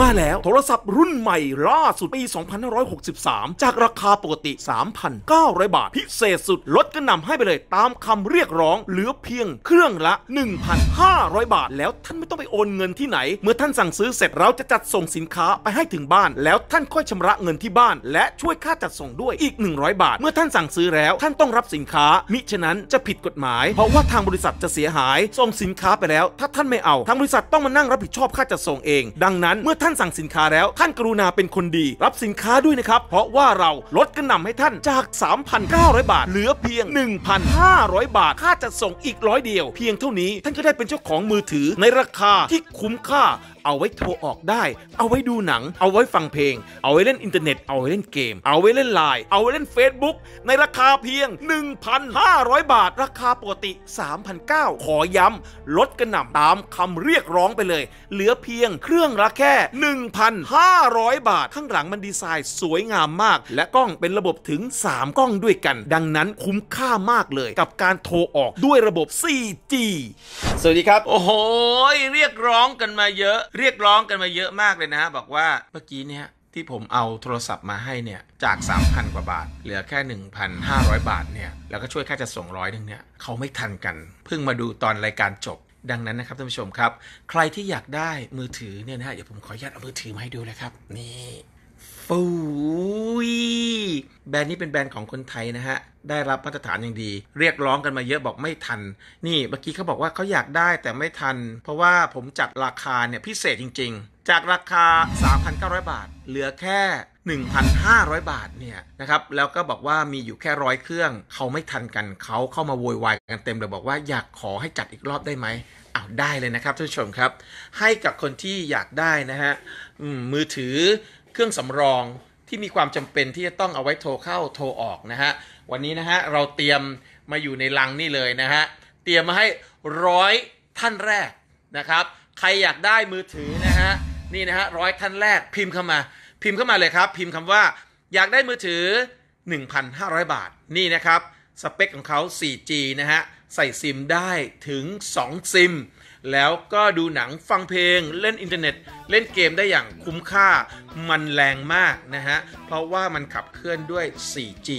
มาแล้วโทรศัพท์รุ่นใหม่ล่าสุดปี 2563 จากราคาปกติ 3,900 บาท พิเศษสุดลดกระหน่ำให้ไปเลยตามคำเรียกร้อง เหลือเพียงเครื่องละ 1,500 บาท แล้วท่านไม่ต้องไปโอนเงินที่ไหน เมื่อท่านสั่งซื้อเสร็จเราจะจัดส่งสินค้าไปให้ถึงบ้าน แล้วท่านค่อยชำระเงินที่บ้าน และช่วยค่าจัดส่งด้วยอีก 100 บาท เมื่อท่านสั่งซื้อแล้วท่านต้องรับสินค้า มิฉะนั้นจะผิดกฎหมาย เพราะว่าทางบริษัทจะเสียหายส่งสินค้าไปแล้ว ถ้าท่านไม่เอาทางบริษัทต้องมานั่งรับผิดชอบค่าจัดส่งเอง ดังนั้นเมื่อท่านสั่งสินค้าแล้ว ท่านกรุณาเป็นคนดี รับสินค้าด้วยนะครับ เพราะว่าเราลดกระหน่ำให้ท่านจาก 3,900 บาท เหลือเพียง 1,500 บาท ค่าจัดส่งอีกร้อยเดียว เพียงเท่านี้ท่านก็ได้เป็นเจ้าของมือถือในราคาที่คุ้มค่าเอาไว้โทรออกได้ เอาไว้ดูหนัง เอาไว้ฟังเพลง เอาไว้เล่นอินเทอร์เน็ต เอาไว้เล่นเกม เอาไว้เล่นไลน์ เอาไว้เล่น Facebook ในราคาเพียง 1,500 บาท ราคาปกติ 3,900 ขอย้ำลดกระหน่ำตามคำเรียกร้องไปเลย เหลือเพียงเครื่องละแค่ 1,500 บาท ข้างหลังมันดีไซน์สวยงามมาก และกล้องเป็นระบบถึง 3 กล้องด้วยกัน ดังนั้นคุ้มค่ามากเลย กับการโทรออกด้วยระบบ 4G สวัสดีครับ โอ้โห เรียกร้องกันมาเยอะเรียกร้องกันมาเยอะมากเลยนะฮะบอกว่าเมื่อกี้เนี่ยที่ผมเอาโทรศัพท์มาให้เนี่ยจาก 3,000 กว่าบาท เหลือแค่ 1,500 บาทเนี่ยแล้วก็ช่วยค่าจะส่งร้อยหนึงเนี่ยเขาไม่ทันกัน เพิ่งมาดูตอนรายการจบ ดังนั้นนะครับท่านผู้ชมครับ ใครที่อยากได้มือถือเนี่ยนะฮะเดี๋ยวผมขออนุญาตเอามือถือมาให้ดูเลยครับนี่ ฟูยแบรนด์นี้เป็นแบรนด์ของคนไทยนะฮะ ได้รับมาตรฐานอย่างดี เรียกร้องกันมาเยอะบอกไม่ทัน นี่เมื่อกี้เขาบอกว่าเขาอยากได้แต่ไม่ทัน เพราะว่าผมจัดราคาเนี่ยพิเศษจริง ๆ จากราคา 3,900 บาท เหลือแค่ 1,500 บาทเนี่ยนะครับ แล้วก็บอกว่ามีอยู่แค่ร้อยเครื่อง เขาไม่ทันกันเขาเข้ามาโวยวายกันเต็มเลยบอกว่าอยากขอให้จัดอีกรอบได้ไหมอ้าวได้เลยนะครับท่านผู้ชมครับ ให้กับคนที่อยากได้นะฮะมมือถือ เครื่องสำรองที่มีความจำเป็นที่จะต้องเอาไว้โทรเข้าโทรออกนะฮะวันนี้นะฮะเราเตรียมมาอยู่ในลังนี่เลยนะฮะเตรียมมาให้ร้อยท่านแรกนะครับใครอยากได้มือถือนะฮะนี่นะฮะร้อยท่านแรกพิมพ์เข้ามา พิมพ์เข้ามาเลยครับ พิมพ์คำว่าอยากได้มือถือ 1,500 บาทนี่นะครับสเปคของเขา 4G นะฮะใส่ซิมได้ถึง 2 ซิม แล้วก็ดูหนังฟังเพลง เล่นอินเทอร์เน็ต เล่นเกมได้อย่างคุ้มค่า มันแรงมากนะฮะ เพราะว่ามันขับเคลื่อนด้วย 4G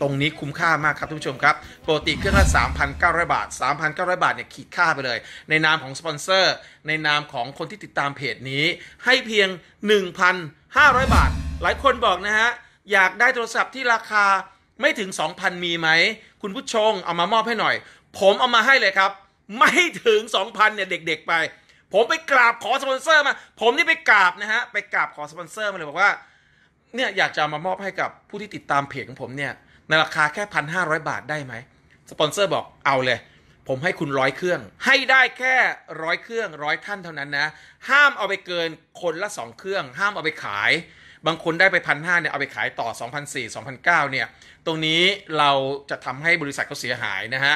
ตรงนี้คุ้มค่ามากครับท่านผู้ชมครับ ปกติเครื่องละ 3,900 บาท 3,900 บาทเนี่ยขีดค่าไปเลย ในนามของสปอนเซอร์ ในนามของคนที่ติดตามเพจนี้ ให้เพียง 1,500 บาท หลายคนบอกนะฮะ อยากได้โทรศัพท์ที่ราคาไม่ถึง 2,000 มีไหม คุณผู้ชมเอามามอบให้หน่อย ผมเอามาให้เลยครับ ไม่ถึง 2,000เนี่ยเด็กๆไป ผมไปกราบขอสปอนเซอร์มา ผมนี่ไปกราบนะฮะ ไปกราบขอสปอนเซอร์มาเลยบอกว่า เนี่ยอยากจะมามอบให้กับผู้ที่ติดตามเพจของผมเนี่ย ในราคาแค่พันห้าร้อยบาทได้ไหม สปอนเซอร์บอกเอาเลย ผมให้คุณร้อยเครื่อง ให้ได้แค่ร้อยเครื่องร้อยท่านเท่านั้นนะ ห้ามเอาไปเกินคนละสองเครื่อง ห้ามเอาไปขาย บางคนได้ไปพันห้าเนี่ยเอาไปขายต่อ2,400 2,900เนี่ยตรงนี้เราจะทำให้บริษัทเขาเสียหายนะฮะ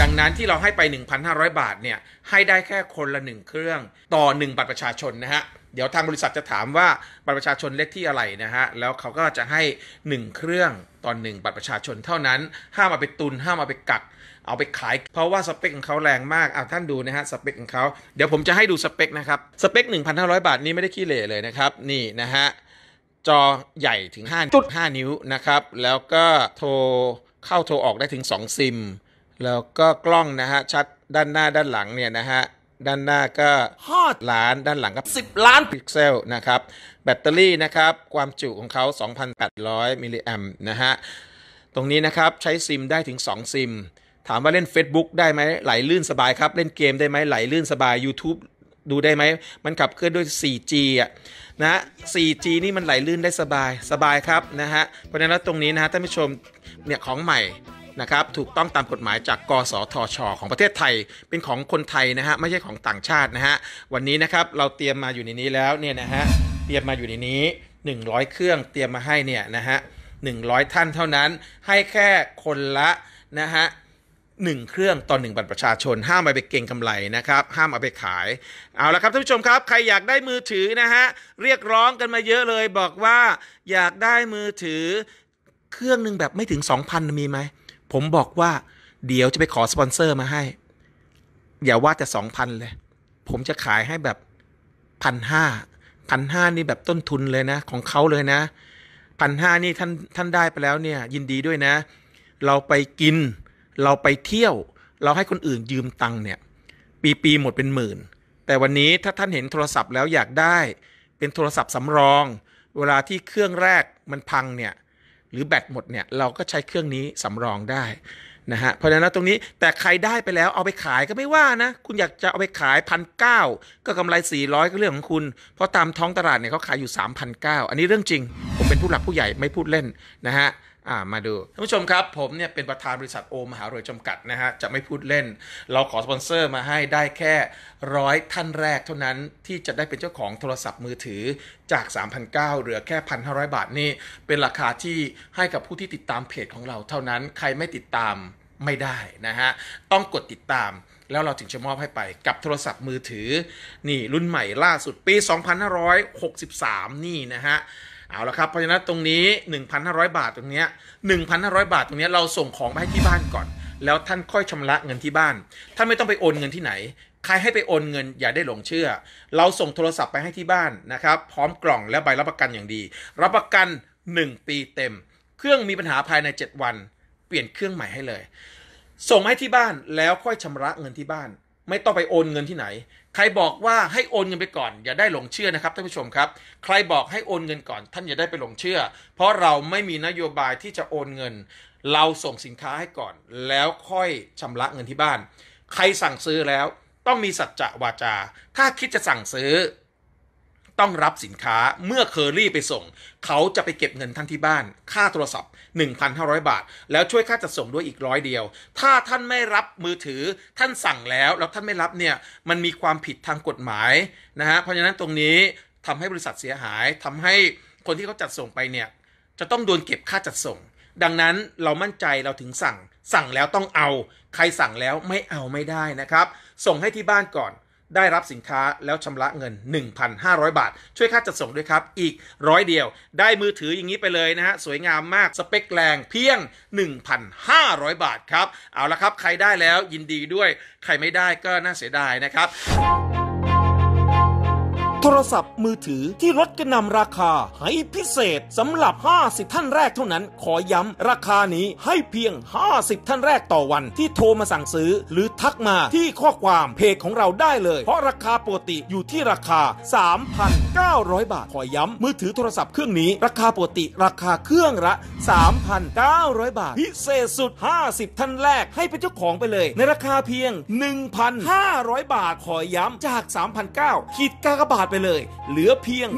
ดังนั้นที่เราให้ไป 1,500 บาทเนี่ยให้ได้แค่คนละ 1 เครื่องต่อ 1 บัตรประชาชนนะฮะเดี๋ยวทางบริษัทจะถามว่าบัตรประชาชนเลขที่อะไรนะฮะ แล้วเขาก็จะให้ 1 เครื่องต่อ1บัตรประชาชนเท่านั้น ห้ามเอาไปตุนห้ามเอาไปกัก เอาไปขาย เพราะว่าสเปคของเขาแรงมากอะท่านดูนะฮะสเปคของเขา เดี๋ยวผมจะให้ดูสเปคนะครับ สเปค 1,500 บาทนี้ไม่ได้ขี้เหร่เลยนะครับ นี่นะฮะ จอใหญ่ถึง 5.5 นิ้วนะครับ แล้วก็โทรเข้าโทรออกได้ถึง 2 ซิม แล้วก็กล้องนะฮะ ชัดด้านหน้าด้านหลังเนี่ยนะฮะ ด้านหน้าก็5ล้าน ด้านหลังก็10 ล้านพิกเซลนะครับ แบตเตอรี่นะครับ ความจุของเขา 2,800 มิลลิแอมนะฮะ ตรงนี้นะครับใช้ซิมได้ถึง 2 ซิมถามว่าเล่น Facebook ได้ไหมไหลลื่นสบายครับ เล่นเกมได้ไหมไหลลื่นสบาย YouTube ดูได้ไหม มันขับเคลื่อนด้วย 4G อะนะ 4G นี่มันไหลลื่นได้สบาย สบายครับนะฮะ เพราะฉะนั้นแล้วตรงนี้นะฮะท่านผู้ชมเนี่ยของใหม่นะครับถูกต้องตามกฎหมายจากกสทช ของประเทศไทยเป็นของคนไทยนะฮะไม่ใช่ของต่างชาตินะฮะวันนี้นะครับเราเตรียมมาอยู่ในนี้แล้วเนี่ยนะฮะเตรียมมาอยู่ในนี้ 100 เครื่องเตรียมมาให้เนี่ยนะฮะ100 ท่านเท่านั้นให้แค่คนละนะฮะ หนึ่งเครื่องต่อหนึ่งบัตรประชาชน ห้ามเอาไปเก็งกำไรนะครับ ห้ามเอาไปขาย เอาละครับท่านผู้ชมครับ ใครอยากได้มือถือนะฮะ เรียกร้องกันมาเยอะเลย บอกว่าอยากได้มือถือ เครื่องหนึ่งแบบไม่ถึง 2,000 มีไหม ผมบอกว่าเดี๋ยวจะไปขอสปอนเซอร์มาให้ อย่าว่าจะ2,000 เลย ผมจะขายให้แบบพันห้าพันห้านี่แบบต้นทุนเลยนะ ของเขาเลยนะพันห้านี่ท่านท่านได้ไปแล้วเนี่ยยินดีด้วยนะ เราไปกิน เราไปเที่ยว เราให้คนอื่นยืมตังค์เนี่ย ปีปีหมดเป็นหมื่น แต่วันนี้ถ้าท่านเห็นโทรศัพท์แล้วอยากได้ เป็นโทรศัพท์สำรอง เวลาที่เครื่องแรกมันพังเนี่ย หรือแบตหมดเนี่ย เราก็ใช้เครื่องนี้สำรองได้นะฮะเพราะฉะนั้นตรงนี้แต่ใครได้ไปแล้วเอาไปขายก็ไม่ว่านะ คุณอยากจะเอาไปขายพันเก้าก็กำไร 400 ก็เรื่องของคุณ เพราะตามท้องตลาดเนี่ยเขาขายอยู่ 3,900 อันนี้เรื่องจริง ผมเป็นผู้หลักผู้ใหญ่ไม่พูดเล่นนะฮะ อ่ามาดูท่านผู้ชมครับผมเนี่ยเป็นประธานบริษัทโอมหารวยจำกัดนะฮะจะไม่พูดเล่น เราขอสปอนเซอร์มาให้ได้แค่ร้อยท่านแรกเท่านั้นที่จะได้เป็นเจ้าของโทรศัพท์มือถือจาก 3,900เหลือแค่ 1,500 บาทนี่เป็นราคาที่ให้กับผู้ที่ติดตามเพจของเราเท่านั้นใครไม่ติดตามไม่ได้นะฮะต้องกดติดตามแล้วเราถึงจะมอบให้ไปกับโทรศัพท์มือถือ นี่รุ่นใหม่ล่าสุดปี 2563 นี่นะฮะ เอาละครับเพราะฉะนั้นตรงนี้ 1,500 บาทตรงนี้1,500 บาทตรงนี้เราส่งของไปให้ที่บ้านก่อน แล้วท่านค่อยชำระเงินที่บ้าน ท่านไม่ต้องไปโอนเงินที่ไหน ใครให้ไปโอนเงินอย่าได้หลงเชื่อ เราส่งโทรศัพท์ไปให้ที่บ้านนะครับ พร้อมกล่องและใบรับประกันอย่างดี รับประกัน 1 ปีเต็ม เครื่องมีปัญหาภายใน 7 วัน เปลี่ยนเครื่องใหม่ให้เลย ส่งให้ที่บ้านแล้วค่อยชำระเงินที่บ้าน ไม่ต้องไปโอนเงินที่ไหน ใครบอกว่าให้โอนเงินไปก่อน อย่าได้หลงเชื่อนะครับท่านผู้ชมครับ ใครบอกให้โอนเงินก่อน ท่านอย่าได้ไปหลงเชื่อ เพราะเราไม่มีนโยบายที่จะโอนเงิน เราส่งสินค้าให้ก่อน แล้วค่อยชำระเงินที่บ้าน ใครสั่งซื้อแล้วต้องมีสัจจะวาจา ถ้าคิดจะสั่งซื้อ ต้องรับสินค้าเมื่อเคอรี่ไปส่ง เขาจะไปเก็บเงินท่านที่บ้าน ค่าโทรศัพท์ 1,500 บาท แล้วช่วยค่าจัดส่งด้วยอีกร้อยเดียว ถ้าท่านไม่รับมือถือท่านสั่งแล้วแล้วท่านไม่รับเนี่ยมันมีความผิดทางกฎหมายนะฮะเพราะฉะนั้นตรงนี้ทำให้บริษัทเสียหายทำให้คนที่เขาจัดส่งไปเนี่ยจะต้องโดนเก็บค่าจัดส่ง ดังนั้นเรามั่นใจเราถึงสั่ง สั่งแล้วต้องเอา ใครสั่งแล้วไม่เอาไม่ได้นะครับ ส่งให้ที่บ้านก่อน ได้รับสินค้าแล้วชำระเงิน 1,500 บาท ช่วยค่าจัดส่งด้วยครับ อีกร้อยเดียว ได้มือถืออย่างนี้ไปเลยนะฮะ สวยงามมาก สเปคแรงเพียง 1,500 บาทครับ เอาละครับ ใครได้แล้วยินดีด้วย ใครไม่ได้ก็น่าเสียดายนะครับ โทรศัพท์มือถือที่ลดกระนำราคาให้พิเศษสำหรับ 50 ท่านแรกเท่านั้น ขอย้ำราคานี้ให้เพียง 50 ท่านแรกต่อวันที่โทรมาสั่งซื้อ หรือทักมาที่ข้อความเพจของเราได้เลย เพราะราคาปกติอยู่ที่ราคา 3,900 บาท ขอย้ำมือถือโทรศัพท์เครื่องนี้ ราคาปกติราคาเครื่องละ 3,900 บาท พิเศษสุด 50 ท่านแรกให้เป็นเจ้าของไปเลย ในราคาเพียง 1,500 บาท ขอย้ำจาก 3,900ขีดกากบาทไปเลย เหลือเพียง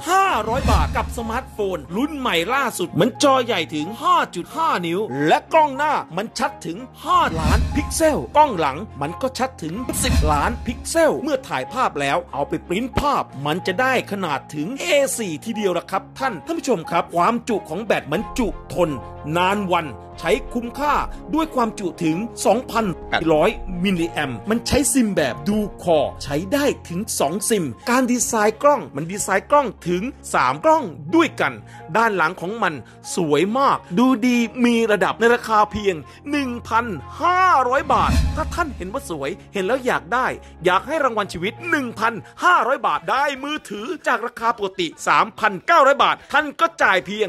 1,500 บาทกับสมาร์ทโฟน รุ่นใหม่ล่าสุดมันจอใหญ่ถึง 5.5 นิ้ว และกล้องหน้ามันชัดถึง 5 ล้านพิกเซล กล้องหลังมันก็ชัดถึง 10 ล้านพิกเซล เมื่อถ่ายภาพแล้วเอาไปปริ้นภาพ มันจะได้ขนาดถึง A4 ทีเดียวละครับ ท่านท่านผู้ชมครับ ความจุของแบตมันจุทน นานวัน ใช้คุ้มค่าด้วยความจุถึง 2,800 มิลลิแอมมันใช้ซิมแบบดูคอใช้ได้ถึง 2 ซิม การดีไซน์กล้องมันดีไซน์กล้องถึง 3 กล้องด้วยกัน ด้านหลังของมันสวยมาก ดูดีมีระดับในราคาเพียง 1,500 บาท ถ้าท่านเห็นว่าสวยเห็นแล้วอยากได้ อยากให้รางวัลชีวิต 1,500 บาทได้มือถือจากราคาปกติ 3,900 บาท ท่านก็จ่ายเพียง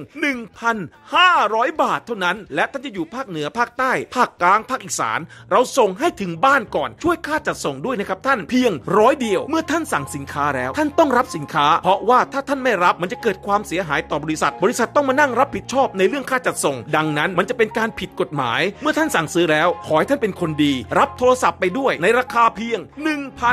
1,500 บาทเท่านั้น และท่านจะอยู่ภาคเหนือภาคใต้ ภาคกลางภาคอีสาน เราส่งให้ถึงบ้านก่อนช่วยค่าจัดส่งด้วยนะครับท่านเพียงร้อยเดียว เมื่อท่านสั่งสินค้าแล้ว ท่านต้องรับสินค้า เพราะว่าถ้าท่านไม่รับมันจะเกิดความเสียหายต่อบริษัท บริษัทต้องมานั่งรับผิดชอบในเรื่องค่าจัดส่ง ดังนั้นมันจะเป็นการผิดกฎหมาย เมื่อท่านสั่งซื้อแล้วขอให้ท่านเป็นคนดี รับโทรศัพท์ไปด้วยในราคาเพียง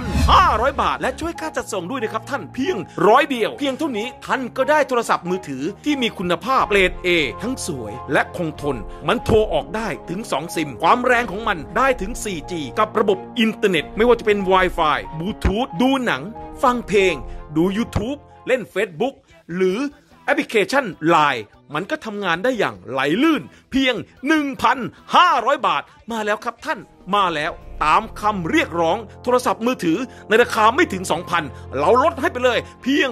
1,500 บาท และช่วยค่าจัดส่งด้วยนะครับท่านเพียงร้อยเดียว เพียงเท่านี้ท่านก็ได้โทรศัพท์มือถือที่มีคุณภาพเกรด A ทั้งสวยและคงทนมันโทรออกได้ถึง 2 ซิม ความแรงของมันได้ถึง 4G กับระบบอินเทอร์เน็ต ไม่ว่าจะเป็น Wi-Fi บลูทูธดูหนัง ฟังเพลง ดู YouTube เล่น Facebook หรือแอปพลิเคชัน Line มันก็ทำงานได้อย่างไหลลื่น เพียง 1,500 บาท มาแล้วครับท่านมาแล้วตามคำเรียกร้องโทรศัพท์มือถือในราคาไม่ถึง 2,000 เราลดให้ไปเลย เพียง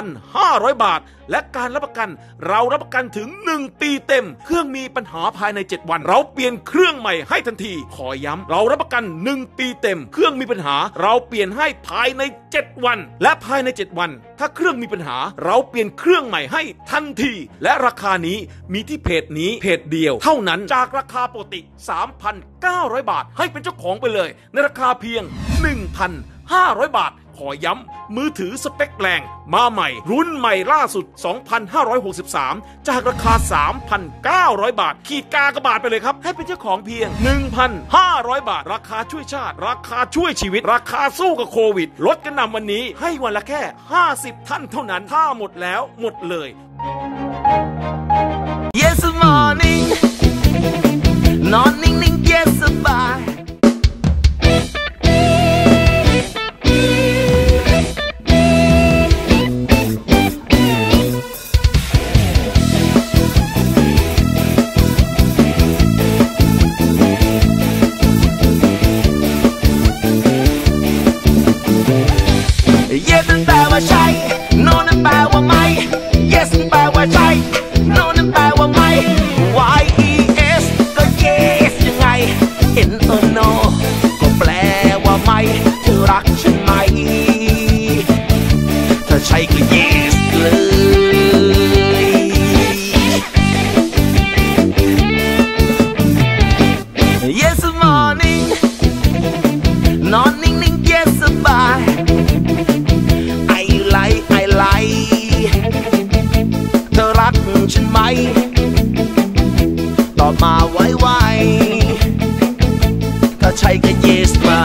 1,500 บาท และการรับประกันเรารับประกันถึง 1 ปีเต็ม เครื่องมีปัญหาภายใน 7 วัน เราเปลี่ยนเครื่องใหม่ให้ทันที ขอย้ำเรารับประกัน 1 ปีเต็ม เครื่องมีปัญหา เราเปลี่ยนให้ภายใน 7 วัน และภายใน 7 วัน ถ้าเครื่องมีปัญหา เราเปลี่ยนเครื่องใหม่ให้ทันที และและราคานี้มีที่เพจนี้เพจเดียว เท่านั้นจากราคาปกติ 3,900 บาท ให้เป็นเจ้าของไปเลย ในราคาเพียง 1,500 บาทขอย้ำมือถือสเปคแรงมาใหม่ รุ่นใหม่ล่าสุด 2,563 จากราคา 3,900 บาท ขีดกากระบาทไปเลยครับ ให้เป็นเจ้าของเพียง 1,500 บาท ราคาช่วยชาติ ราคาช่วยชีวิต ราคาสู้กับโควิด ลดกันนำวันนี้ให้วันละแค่ 50 ท่านเท่านั้น ถ้าหมดแล้วหมดเลย morning. Morning. ใช่ก็ yes เลย Yes morning นอนนิ่งๆ yes สบาย I like I like เธอรักฉันไหม ตอบมาไวๆถ้าใช่ก็ yes มา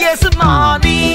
yes morning น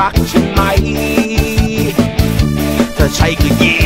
รักฉันไหม เธอใช่คือยี